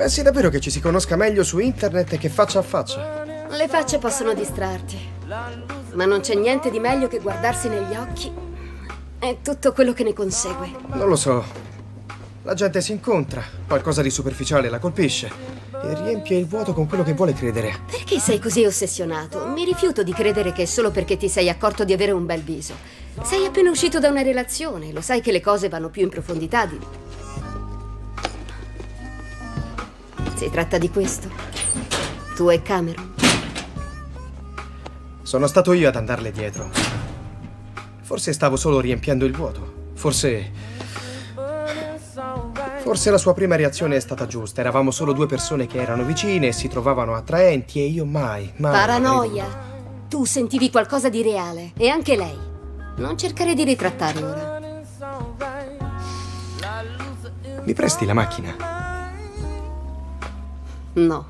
Pensi davvero che ci si conosca meglio su internet che faccia a faccia? Le facce possono distrarti, ma non c'è niente di meglio che guardarsi negli occhi e tutto quello che ne consegue. Non lo so. La gente si incontra, qualcosa di superficiale la colpisce e riempie il vuoto con quello che vuole credere. Perché sei così ossessionato? Mi rifiuto di credere che è solo perché ti sei accorto di avere un bel viso. Sei appena uscito da una relazione, lo sai che le cose vanno più in profondità di... Si tratta di questo. Tu e Cameron. Sono stato io ad andarle dietro. Forse stavo solo riempiendo il vuoto. Forse... Forse la sua prima reazione è stata giusta. Eravamo solo due persone che erano vicine e si trovavano attraenti e io mai, mai... Paranoia. Tu sentivi qualcosa di reale. E anche lei. Non cercare di ritrattare ora. Mi presti la macchina? Não.